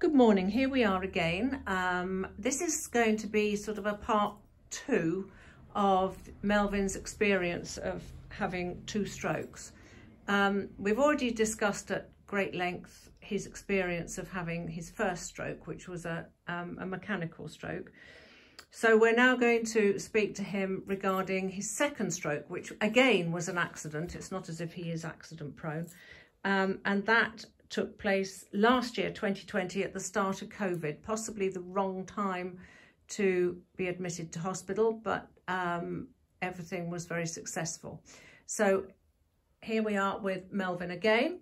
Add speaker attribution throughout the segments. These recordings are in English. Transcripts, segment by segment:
Speaker 1: Good morning, here we are again. Um, this is going to be sort of a part two of Melvyn's experience of having two strokes. Um, we've already discussed at great length his experience of having his first stroke, which was a, um, a mechanical stroke. So we're now going to speak to him regarding his second stroke, which again was an accident. It's not as if he is accident prone. Um, and that took place last year, 2020, at the start of COVID, possibly the wrong time to be admitted to hospital, but um, everything was very successful. So here we are with Melvyn again.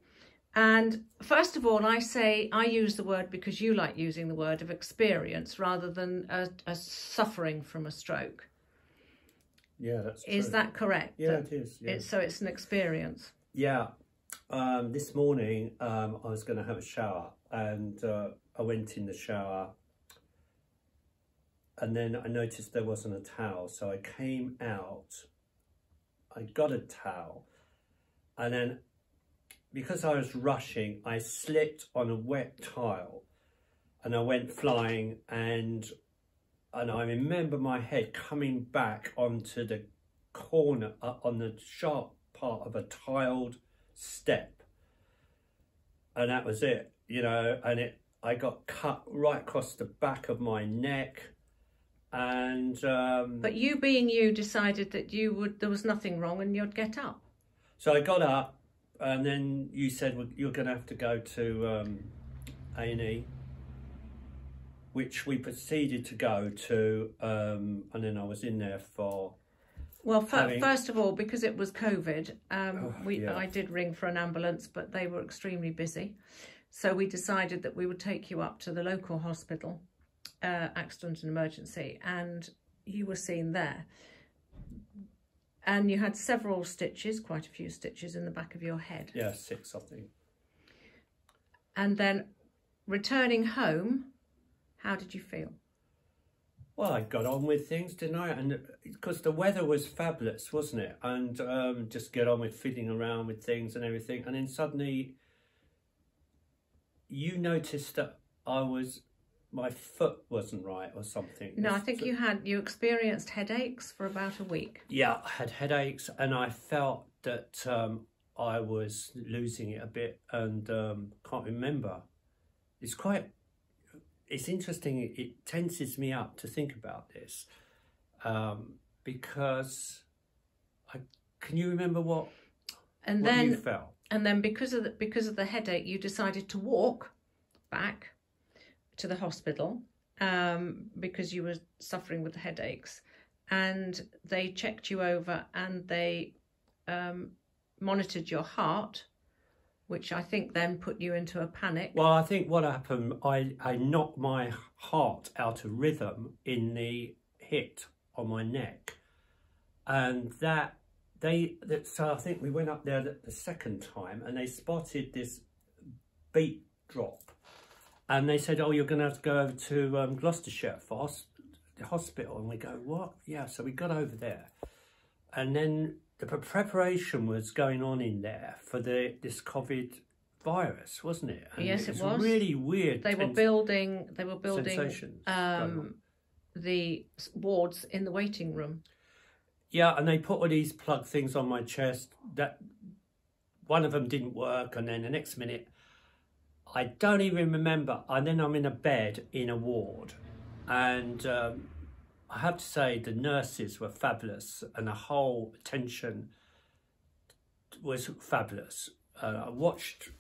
Speaker 1: And first of all, I say, I use the word because you like using the word of experience rather than a, a suffering from a stroke.
Speaker 2: Yeah, that's true.
Speaker 1: Is that correct?
Speaker 2: Yeah,
Speaker 1: That
Speaker 2: it is. Yeah.
Speaker 1: It's, so it's an experience.
Speaker 2: yeah. Um, this morning, um, I was going to have a shower and uh, I went in the shower and then I noticed there wasn't a towel. So I came out, I got a towel and then because I was rushing, I slipped on a wet tile and I went flying and and I remember my head coming back onto the corner uh, on the sharp part of a tiled step and that was it you know and it I got cut right across the back of my neck and um,
Speaker 1: But you being you decided that you would, there was nothing wrong and you'd get up.
Speaker 2: So I got up, and then you said well, you're going to have to go to um, A&E, which we proceeded to go to, um, and then I was in there for.
Speaker 1: Well,
Speaker 2: Having-
Speaker 1: first of all, because it was COVID, um,
Speaker 2: Oh,
Speaker 1: we
Speaker 2: yeah.
Speaker 1: I did ring for an ambulance, but they were extremely busy. So we decided that we would take you up to the local hospital, uh, accident and emergency, and you were seen there. And you had several stitches, quite a few stitches in the back of your head.
Speaker 2: Yeah, six, I think.
Speaker 1: And then returning home, how did you feel?
Speaker 2: Well, I got on with things, didn't I? And because the weather was fabulous, wasn't it? And um, just get on with fiddling around with things and everything. And then suddenly, you noticed that I was, my foot wasn't right or something.
Speaker 1: No, I think you had you experienced headaches for about a week.
Speaker 2: yeah, I had headaches and I felt that um, I was losing it a bit and um, can't remember. It's quite, it's interesting. It, tenses me up to think about this um, because I can you remember what,
Speaker 1: And
Speaker 2: what
Speaker 1: then
Speaker 2: you felt?
Speaker 1: and then because of the, because of the headache you decided to walk back to the hospital um, because you were suffering with the headaches and they checked you over and they um, monitored your heart which i think then put you into a panic
Speaker 2: Well, I think what happened, I, I knocked my heart out of rhythm in the hit on my neck. And that, they, that, so I think we went up there the, the second time and they spotted this beat drop. And they said, oh, you're going to have to go over to um, Gloucestershire for hospital. And we go, what? Yeah, so we got over there. And then the preparation was going on in there for the this COVID virus, wasn't it? And
Speaker 1: Yes, it
Speaker 2: was.
Speaker 1: was.
Speaker 2: Really weird.
Speaker 1: they were building they were building um, the wards in the waiting room
Speaker 2: Yeah, and they put all these plug things on my chest. That one of them didn't work, and then the next minute, I don't even remember. And then I'm in a bed in a ward, and um, I have to say the nurses were fabulous, and the whole attention was fabulous. Uh, I watched,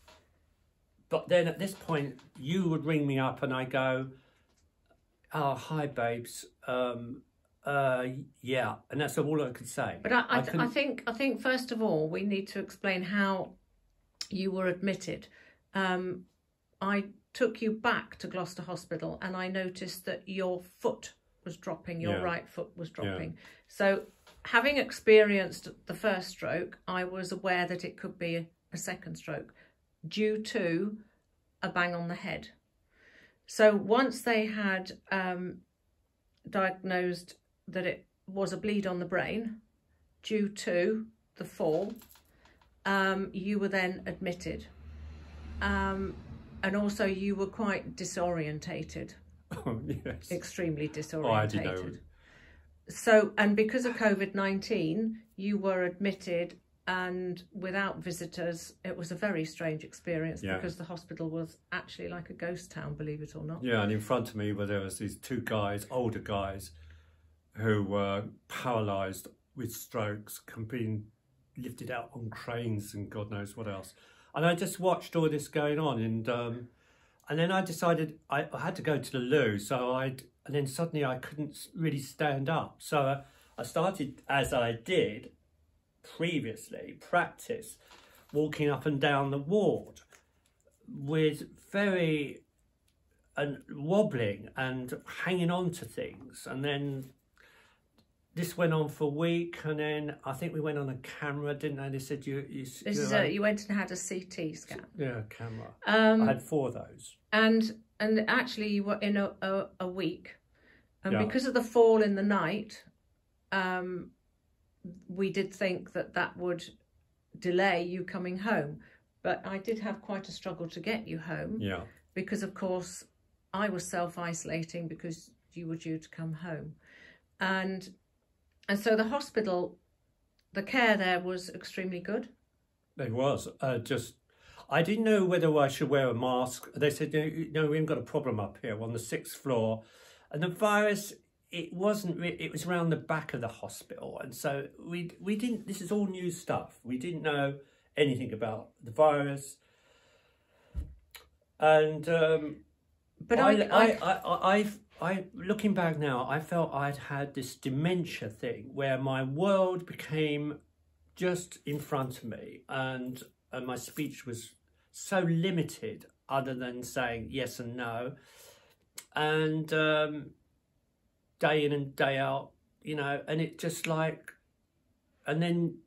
Speaker 2: but then at this point, you would ring me up, and I go, "Oh, hi, babes." Um, uh, yeah, and that's all I could say.
Speaker 1: But I, I, I,
Speaker 2: couldn't-
Speaker 1: think I think first of all we need to explain how you were admitted. Um, I took you back to Gloucester Hospital, and I noticed that your foot was dropping. Your
Speaker 2: Yeah.
Speaker 1: right foot was dropping. So, having experienced the first stroke, I was aware that it could be a, a second stroke due to a bang on the head. So once they had um, diagnosed that it was a bleed on the brain due to the fall, um, you were then admitted. Um, and also you were quite disorientated,
Speaker 2: Oh, yes.
Speaker 1: extremely disorientated.
Speaker 2: Oh, I know.
Speaker 1: So, and because of COVID 19, you were admitted and without visitors, it was a very strange experience
Speaker 2: Yeah.
Speaker 1: because the hospital was actually like a ghost town, believe it or not.
Speaker 2: Yeah, and in front of me were there was these two guys, older guys, who were paralysed with strokes, being lifted out on cranes and God knows what else. And I just watched all this going on, and um, and then I decided I, I had to go to the loo. So I and then suddenly I couldn't really stand up. So I, I started as I did previously practice walking up and down the ward with very and wobbling and hanging on to things and then this went on for a week and then I think we went on a camera didn't they? They said you you,
Speaker 1: This
Speaker 2: you
Speaker 1: is a, you went and had a CT scan.
Speaker 2: yeah camera.
Speaker 1: Um,
Speaker 2: I had four of those.
Speaker 1: and and actually you were in a, a, a week. And
Speaker 2: Yeah.
Speaker 1: because of the fall in the night um we did think that that would delay you coming home. But i did have quite a struggle to get you home
Speaker 2: yeah.
Speaker 1: because of course i was self-isolating because you were due to come home. And and so the hospital the care there was extremely good
Speaker 2: It was uh, just. I didn't know whether I should wear a mask. They said, no, no, we haven't got a problem up here on the sixth floor, and the virus. It wasn't. It was around the back of the hospital, and so we we didn't. This is all new stuff. We didn't know anything about the virus, and um,
Speaker 1: but
Speaker 2: I,
Speaker 1: i,
Speaker 2: I,
Speaker 1: I,
Speaker 2: I, I, I've, I, looking back now, I felt I'd had this dementia thing where my world became just in front of me, and and my speech was so limited, other than saying yes and no, and um, day in and day out, you know, and it just like, and then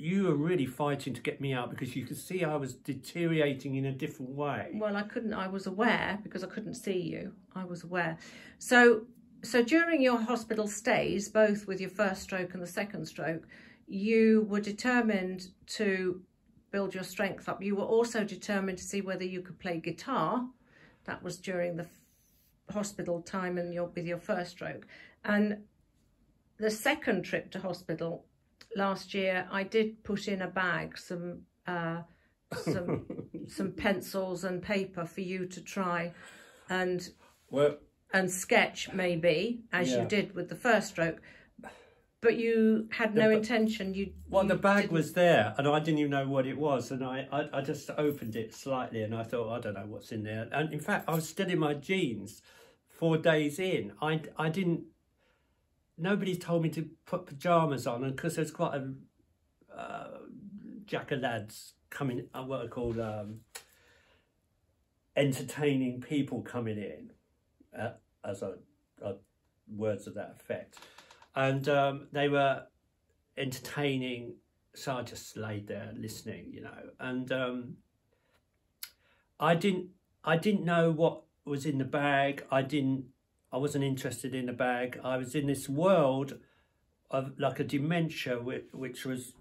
Speaker 2: you were really fighting to get me out because you could see I was deteriorating in a different way.
Speaker 1: Well, I couldn't. I was aware because I couldn't see you. I was aware. So, so during your hospital stays, both with your first stroke and the second stroke, you were determined to build your strength up. You were also determined to see whether you could play guitar. That was during the hospital time and your with your first stroke. And the second trip to hospital last year, I did put in a bag some. Uh, some some pencils and paper for you to try and
Speaker 2: well,
Speaker 1: and sketch maybe as you did with the first stroke but you had no
Speaker 2: The
Speaker 1: intention you
Speaker 2: Well,
Speaker 1: you
Speaker 2: the bag
Speaker 1: didn't-
Speaker 2: was there, and I didn't even know what it was, and I, I, I just opened it slightly, and I thought, I don't know what's in there. And in fact, I was still in my jeans four days in. I, I didn't. Nobody told me to put pajamas on, and because there's quite a uh, jack of lads coming, uh, what I call um, entertaining people coming in, uh, as a, a words of that effect, and um, they were entertaining. So I just laid there listening, you know, and um, I didn't, I didn't know what was in the bag. I didn't, I wasn't interested in the bag. I was in this world of like a dementia, which, which was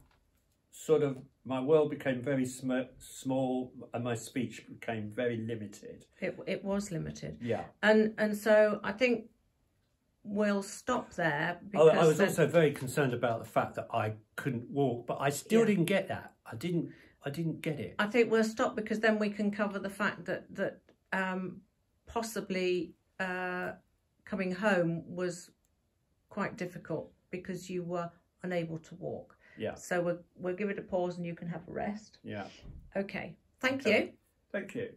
Speaker 2: sort of my world became very sm- small, and my speech became very limited.
Speaker 1: it, it was limited
Speaker 2: Yeah.
Speaker 1: and and so i think we'll stop there
Speaker 2: I,
Speaker 1: because
Speaker 2: I was
Speaker 1: then-
Speaker 2: also very concerned about the fact that I couldn't walk, but I still
Speaker 1: Yeah.
Speaker 2: didn't get that. I didn't. I didn't get it.
Speaker 1: I think we'll stop because then we can cover the fact that that um, possibly uh, coming home was quite difficult because you were unable to walk.
Speaker 2: Yeah.
Speaker 1: So we'll we'll give it a pause and you can have a rest.
Speaker 2: Yeah.
Speaker 1: Okay. Thank
Speaker 2: Okay.
Speaker 1: you.
Speaker 2: Thank you.